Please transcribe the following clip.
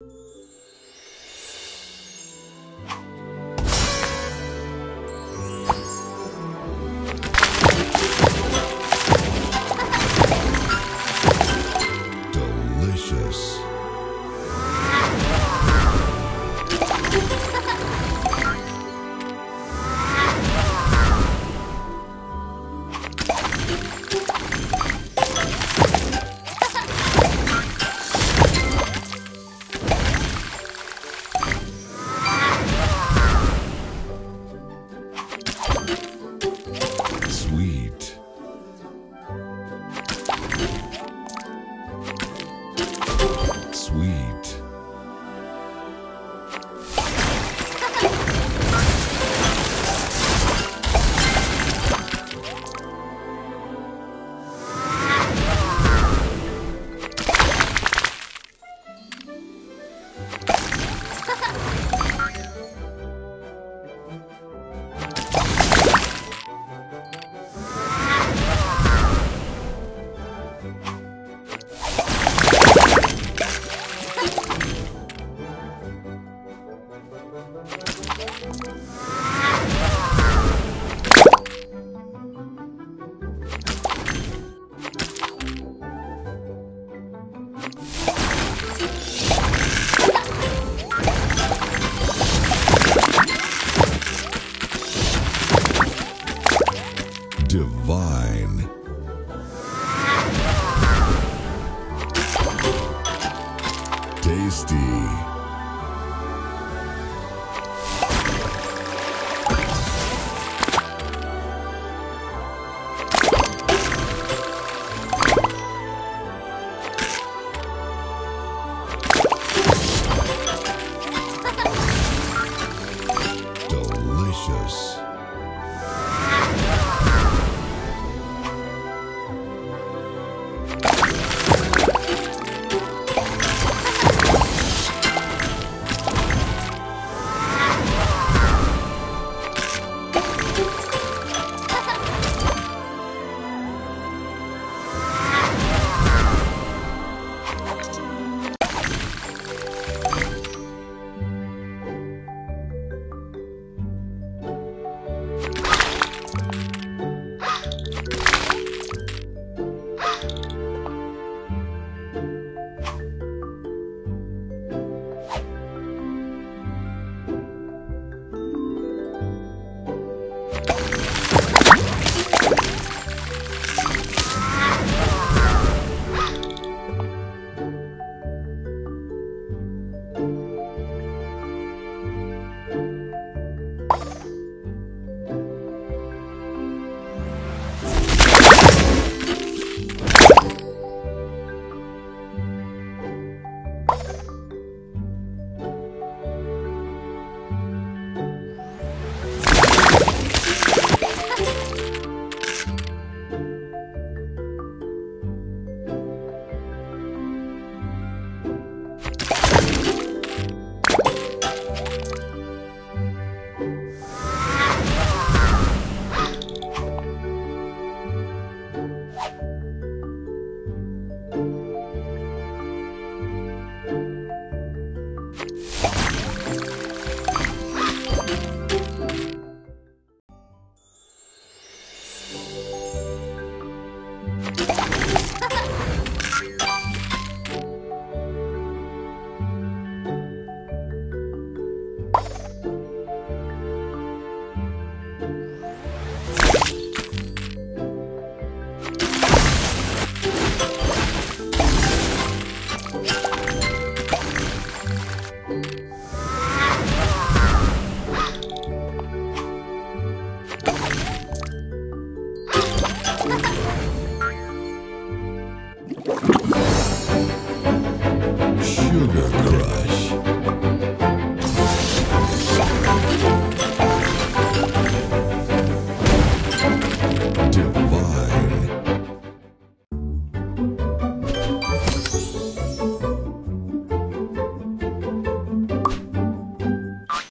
Delicious. Divine. Tasty.